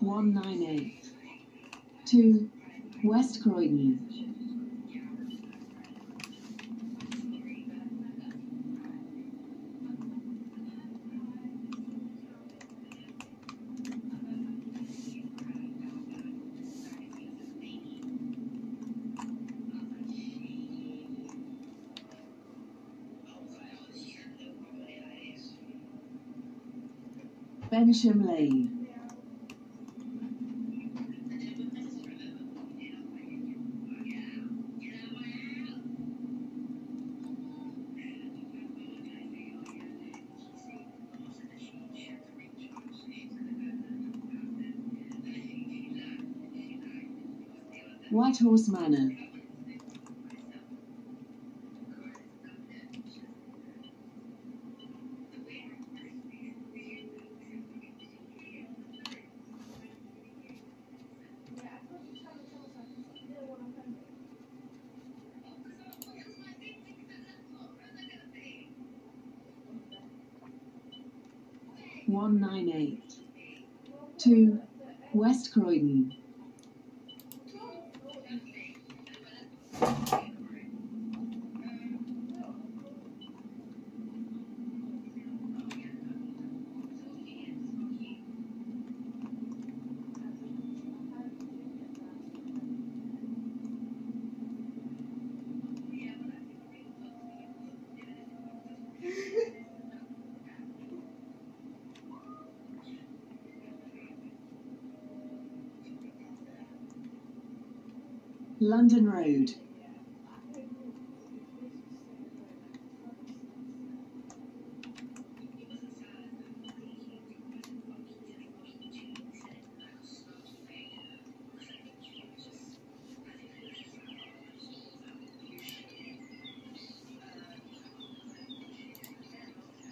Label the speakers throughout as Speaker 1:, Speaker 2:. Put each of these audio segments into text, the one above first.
Speaker 1: 198. To West Croydon. Bensham Lane. White Horse Manor. One nine eight to West Croydon. London Road.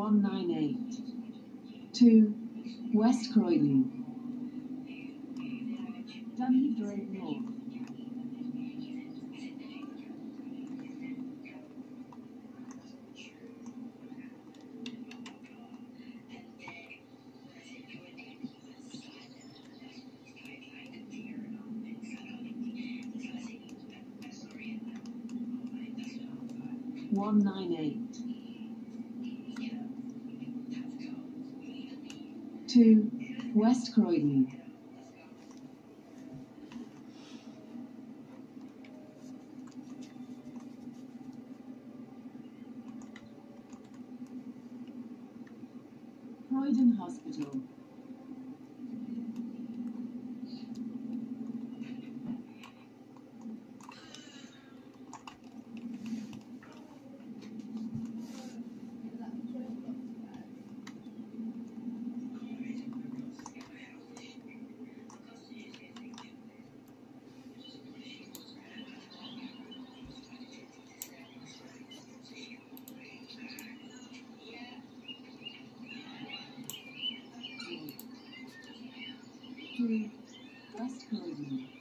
Speaker 1: 198. 2. West Croydon. Dunheved Road North. One nine eight. To West Croydon. Croydon Hospital. West Croydon.